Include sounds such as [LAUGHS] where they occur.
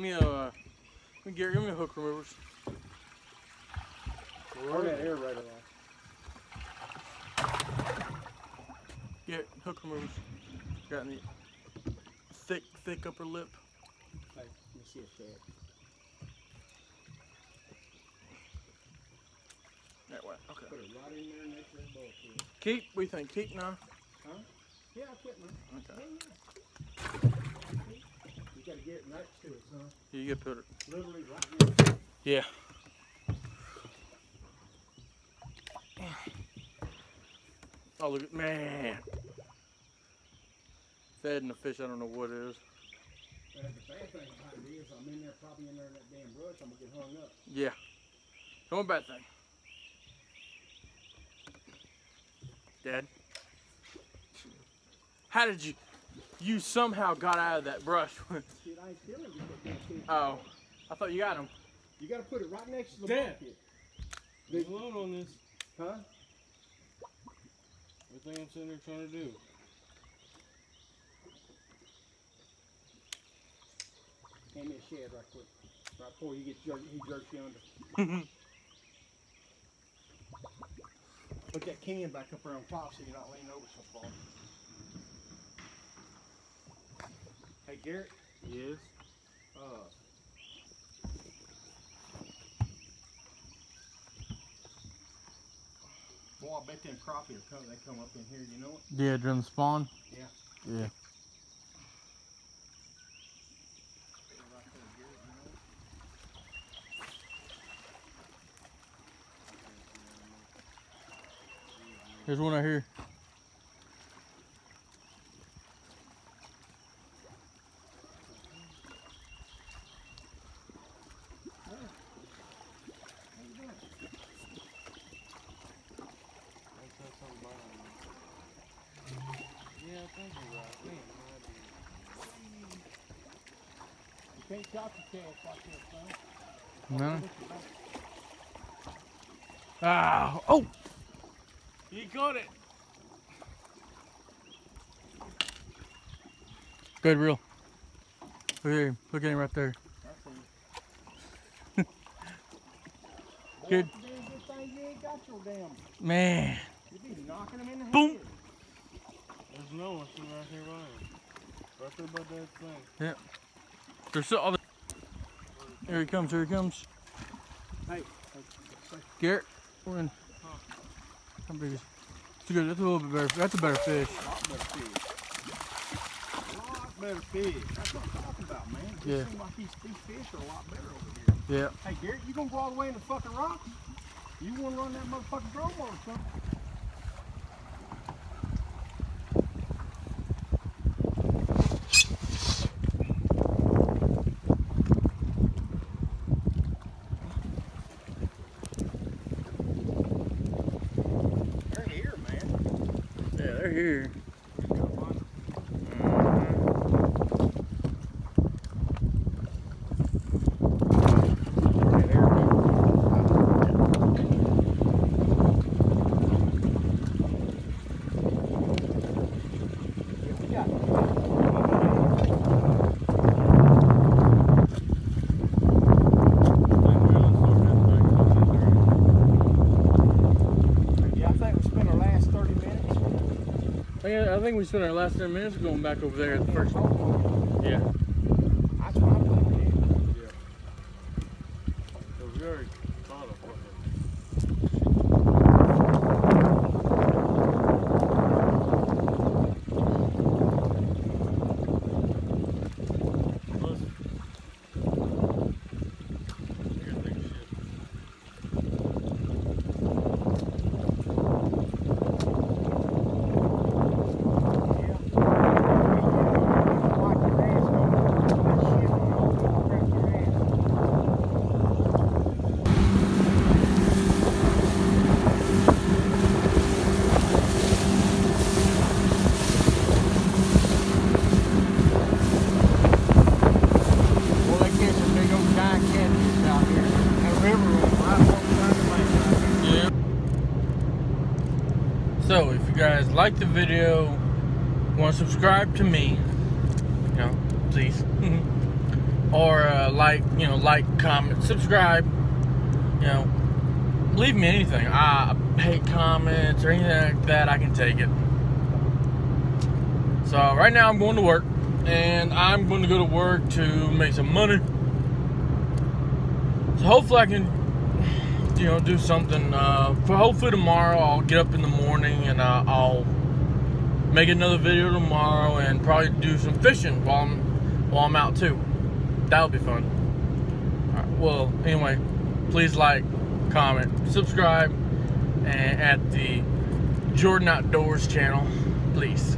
Give me a, uh, give me, Gary, give me a hook removers. That air right off. Yeah, hook removers. Got any thick, thick upper lip. Hey, let me see a. That way. Okay. Put it right in there next to that. Keep. What do you think? Keep now. Yeah, I. Okay. You gotta get next to it, son. You get put it. Literally right next. Yeah. Oh look at man. Fed and the fish. I don't know what it is. And the bad thing about it is, I'm in there, probably in there in that damn brush, I'm gonna get hung up. Yeah. Come on, bad thing. Dad. How did you? You somehow got out of that brush. [LAUGHS] Shit, I ain't stealing you, that damn fish. oh, I thought you got him. You gotta put it right next to the Dad. bucket. Leave alone on this. Huh? Everything I'm sitting there trying to do. Hand me a shad right quick. Right before you get jerked, he jerks you under. [LAUGHS] Put that can back up there on top so you're not leaning over so far. Hey Garrett, Yes. uh, boy, I bet them crappie are coming. They come up in here. You know it. Yeah, drum spawn. Yeah. Yeah. Right there, Garrett, you know it. There's one right here. Let's have something behind me. Yeah, I think you're right. Man, might be. You can't chop your like this, son. No. Look at that. Ah. Oh. You got it. Good reel. Look at him. Look at him right there. [LAUGHS] Good. it's a damn good thing you ain't got your damn. Man. You be knocking them in the Boom. head. There's no one sitting right here by him. Right there by that thing. There's so other. Here he comes. Here he comes. Hey, Garrett. We're in. How big is? It's good. That's a little bit better. That's a better fish. a lot better fish. A lot better fish. That's what I'm talking about, man. It Yeah. seems like these, these fish are a lot better over here. Yeah. Hey, Garrett, you gonna go all the way in the fucking rocks? You wanna run that motherfucking drone motor, son? Here. Yeah, we got Yeah, I think we spent our last 30 minutes. Oh, I think, I think we spent our last 10 minutes going back over there at the first. That's Yeah. what I'm thinking. So we already thought of what the Plus, I gotta take a shit. Well, they catch some big old giant catfish out here. River. Yeah. So, if you guys like the video, want to subscribe to me, you know, please. [LAUGHS] or uh, like, you know, like, comment, subscribe. You know, leave me anything. I hate comments or anything like that. I can take it. So right now I'm going to work, and I'm going to go to work to make some money. So hopefully I can, you know, do something. Uh, for hopefully tomorrow I'll get up in the morning and uh, I'll make another video tomorrow and probably do some fishing while I'm while I'm out too. That would be fun. Well, anyway, please like, comment, subscribe, and at the Jordan Outdoors channel, please.